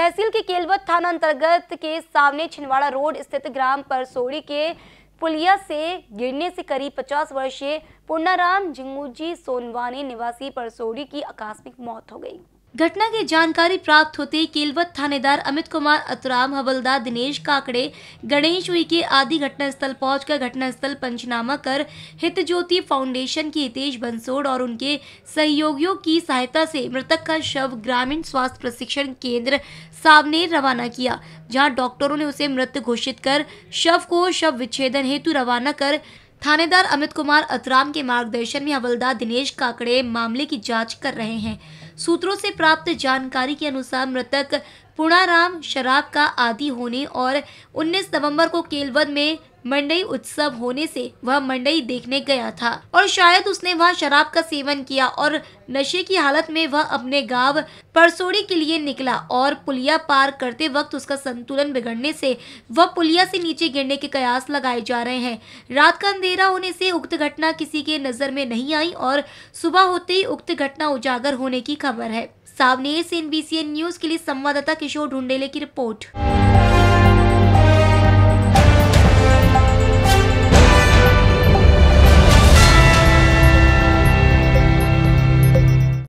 के केलवत थाना अंतर्गत के सामने छिंदवाड़ा रोड स्थित ग्राम परसोड़ी के पुलिया से गिरने से करीब 50 वर्षीय पूर्णाराम झिंगूजी सोनवानी निवासी परसोड़ी की आकस्मिक मौत हो गई। घटना की जानकारी प्राप्त होते ही केलवत थानेदार अमित कुमार, अतुराम हवलदार दिनेश काकड़े, गणेश हुई के आदि घटनास्थल पहुंचकर घटनास्थल पंचनामा कर हित ज्योति फाउंडेशन की हितेश बंसोड़ और उनके सहयोगियों की सहायता से मृतक का शव ग्रामीण स्वास्थ्य प्रशिक्षण केंद्र सावनेर रवाना किया, जहाँ डॉक्टरों ने उसे मृत घोषित कर शव को शव विच्छेदन हेतु रवाना कर थानेदार अमित कुमार, अतराम के मार्गदर्शन में हवलदार दिनेश काकड़े मामले की जाँच कर रहे हैं। सूत्रों से प्राप्त जानकारी के अनुसार मृतक पुणाराम शराब का आदि होने और 19 नवंबर को केलवद में मंडई उत्सव होने से वह मंडई देखने गया था और शायद उसने वहाँ शराब का सेवन किया और नशे की हालत में वह अपने गाँव परसोड़ी के लिए निकला और पुलिया पार करते वक्त उसका संतुलन बिगड़ने से वह पुलिया से नीचे गिरने के कयास लगाए जा रहे हैं। रात का अंधेरा होने से उक्त घटना किसी के नज़र में नहीं आई और सुबह होते ही उक्त घटना उजागर होने की खबर है। सावनेर से एनबीसीएन न्यूज़ के लिए संवाददाता किशोर ढूंढेले की रिपोर्ट।